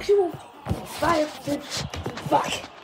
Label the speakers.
Speaker 1: actual fire. Fuck.